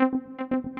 Música